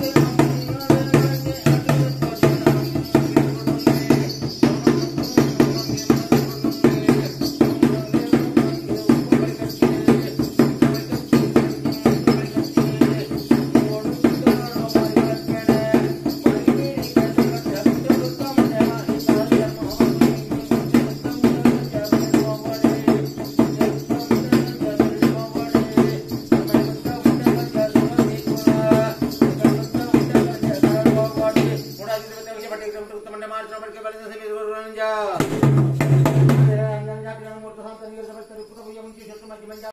Thank you. उत्तम के बल्त